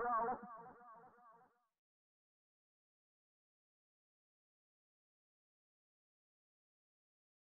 Joe